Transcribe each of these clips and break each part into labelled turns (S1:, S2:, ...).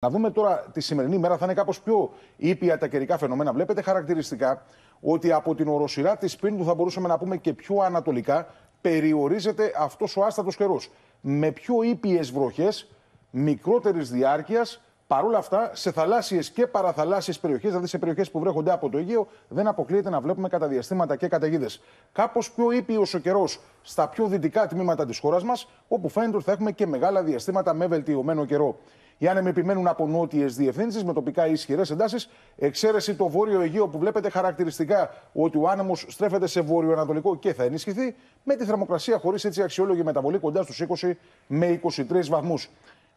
S1: Να δούμε τώρα τη σημερινή μέρα, θα είναι κάπως πιο ήπια τα καιρικά φαινομένα. Βλέπετε χαρακτηριστικά ότι από την οροσυρά της Πίνδου θα μπορούσαμε να πούμε και πιο ανατολικά περιορίζεται αυτός ο άστατος καιρός. Με πιο ήπιες βροχές, μικρότερης διάρκειας, παρόλα αυτά σε θαλάσσιες και παραθαλάσσιες περιοχές, δηλαδή σε περιοχές που βρέχονται από το Αιγαίο, δεν αποκλείεται να βλέπουμε κατά διαστήματα και καταιγίδες. Κάπως πιο ήπιος ο καιρός στα πιο δυτικά τμήματα της χώρας μας, όπου φαίνεται ότι θα έχουμε και μεγάλα διαστήματα με βελτιωμένο καιρό. Οι άνεμοι επιμένουν από νότιες διευθύνσεις με τοπικά ισχυρές εντάσεις. Εξαίρεση το βόρειο Αιγαίο που βλέπετε χαρακτηριστικά ότι ο άνεμος στρέφεται σε βόρειο-ανατολικό και θα ενισχυθεί. Με τη θερμοκρασία χωρίς έτσι αξιόλογη μεταβολή κοντά στους 20 με 23 βαθμούς.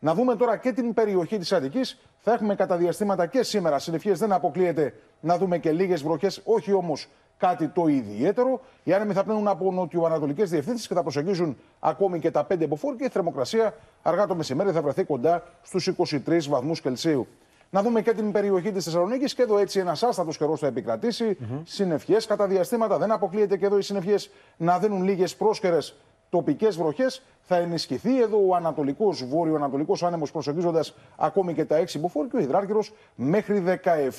S1: Να δούμε τώρα και την περιοχή της Αττικής. Θα έχουμε κατά διαστήματα και σήμερα συνεφιέ, δεν αποκλείεται να δούμε και λίγες βροχές, όχι όμως κάτι το ιδιαίτερο. Οι άνεμοι θα πνέουν από νοτιοανατολικές διευθύνσεις και θα προσεγγίζουν ακόμη και τα 5 μποφόρ και η θερμοκρασία αργά το μεσημέρι θα βρεθεί κοντά στους 23 βαθμούς Κελσίου. Να δούμε και την περιοχή της Θεσσαλονίκης και εδώ έτσι ένας άστατος καιρός θα επικρατήσει. Mm -hmm. Συνευχέ κατά διαστήματα, δεν αποκλείεται και εδώ οι συνευχέ να δίνουν λίγες πρόσκαιρες τοπικές βροχές. Θα ενισχυθεί εδώ ο ανατολικός, βόρειο-ανατολικό άνεμος προσεγγίζοντας ακόμη και τα 6 μποφόρ και ο υδράργυρος μέχρι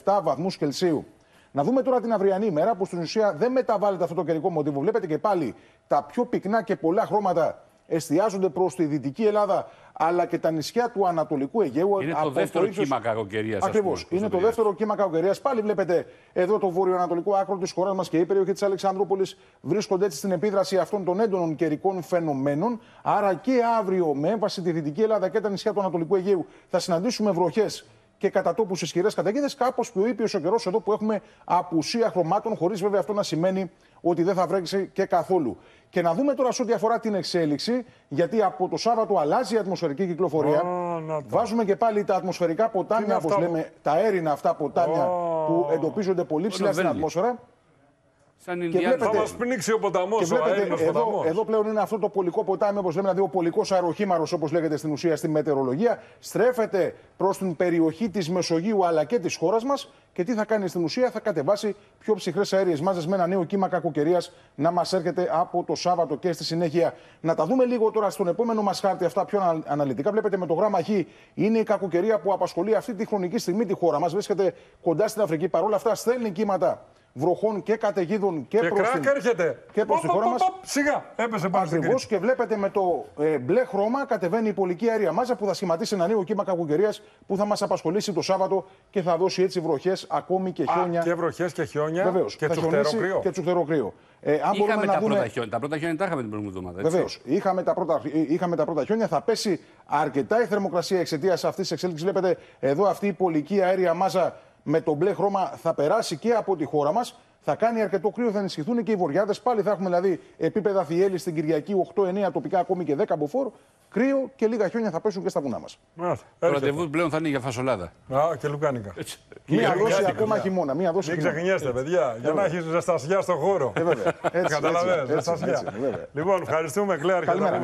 S1: 17 βαθμούς Κελσίου. Να δούμε τώρα την αυριανή ημέρα που στην ουσία δεν μεταβάλλεται αυτό το καιρικό μοτίβο. Βλέπετε και πάλι τα πιο πυκνά και πολλά χρώματα εστιάζονται προς τη δυτική Ελλάδα αλλά και τα νησιά του Ανατολικού Αιγαίου.
S2: Είναι το δεύτερο ίσως... κύμα κακοκαιρίας.
S1: Ακριβώς. Είναι το δεύτερο κύμα κακοκαιρίας. Πάλι βλέπετε εδώ το βορειοανατολικό άκρο της χώρας μας και η περιοχή της Αλεξανδρούπολης βρίσκονται έτσι στην επίδραση αυτών των έντονων καιρικών φαινομένων. Άρα και αύριο, με έμφαση τη Δυτική Ελλάδα και τα νησιά του Ανατολικού Αιγαίου, θα συναντήσουμε βροχές και κατά τόπους ισχυρές καταιγίδες, κάπως πιο ήπιος ο καιρός εδώ που έχουμε απουσία χρωμάτων, χωρίς βέβαια αυτό να σημαίνει ότι δεν θα βρέξει και καθόλου. Και να δούμε τώρα σε ό,τι αφορά την εξέλιξη, γιατί από το Σάββατο αλλάζει η ατμοσφαιρική κυκλοφορία. Oh, Βάζουμε και πάλι τα ατμοσφαιρικά ποτάμια, όπως λέμε, τα έρινα αυτά ποτάμια oh. που εντοπίζονται πολύ ψηλά στην ατμόσφαιρα.
S3: Σαν και βλέπετε, θα μα πνίξει ο ποταμός, ο
S1: βλέπετε, εδώ, εδώ πλέον είναι αυτό το πολικό ποτάμι, όπως λέμε, δηλαδή ο πολικός αεροχήμαρο, όπως λέγεται στην ουσία στη μετεωρολογία. Στρέφεται προς την περιοχή της Μεσογείου αλλά και της χώρας μας. Και τι θα κάνει στην ουσία, θα κατεβάσει πιο ψυχρές αέριες μάζες με ένα νέο κύμα κακοκαιρίας να μας έρχεται από το Σάββατο και στη συνέχεια. Να τα δούμε λίγο τώρα στον επόμενο μας χάρτη, αυτά πιο αναλυτικά. Βλέπετε με το γράμμα Χ είναι η κακοκαιρία που απασχολεί αυτή τη χρονική στιγμή τη χώρα μας. Βρίσκεται κοντά στην Αφρική. Παρ' όλα αυτά στέλνει κύματα βροχών και καταιγίδων και,
S3: και
S1: προς
S3: την, έρχεται.
S1: και προς τη χώρα μας.
S3: Σιγά, έπεσε πάνω
S1: Ακριβώς και βλέπετε με το ε, μπλε χρώμα κατεβαίνει η πολική αέρια μάζα που θα σχηματίσει ένα νέο κύμα κακοκαιρίας που θα μας απασχολήσει το Σάββατο και θα δώσει έτσι βροχές ακόμη και χιόνια.
S3: Α, και βροχές και χιόνια
S1: Βεβαίως,
S3: και τσουχτερό
S1: Και τσουχτερό κρύο.
S2: Ε, αν είχαμε τα, δούμε... πρώτα χιόνια. τα πρώτα χιόνια τα είχαμε την προηγούμενη εβδομάδα.
S1: Βεβαίως. Είχαμε, τα πρώτα, είχαμε τα πρώτα χιόνια. Θα πέσει αρκετά η θερμοκρασία εξαιτίας αυτής της εξέλιξης. Βλέπετε εδώ αυτή η πολική αέρια μάζα με το μπλε χρώμα θα περάσει και από τη χώρα μας θα κάνει αρκετό κρύο, θα ενισχυθούν και οι βορειάδε. Πάλι θα έχουμε δηλαδή επίπεδα θιέλη στην Κυριακή 8-9 τοπικά ακόμη και 10 μποφόρ. Κρύο και λίγα χιόνια θα πέσουν και στα βουνά μας.
S2: Το ραντεβού πλέον θα είναι για φασολάδα.
S3: Α, και λουκάνικα.
S1: Μία δόση ακόμα χειμώνα. Μία δόση
S3: Μην ξεχνιέστε, παιδιά, για να έχεις ζεστασιά στον χώρο.
S1: Ε, βέβαια.
S3: Καταλαβαίνετε, ζεστασιά. Λοιπόν, ευχαριστούμε, Κλέα.
S1: Καλημέρα.